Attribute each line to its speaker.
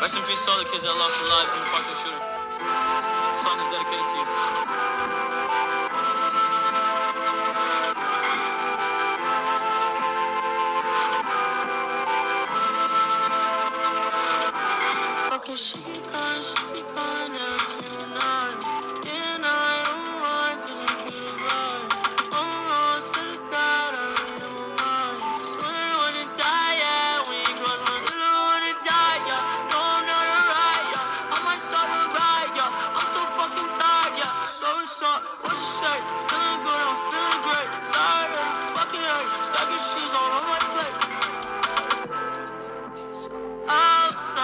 Speaker 1: Rest in peace to all the kids that lost their lives in the Parkland shooting. This song is dedicated to you. Okay, Short, what you say? Feeling good, I'm feeling great. Tired of fucking hurt. Cheese all on my plate. Outside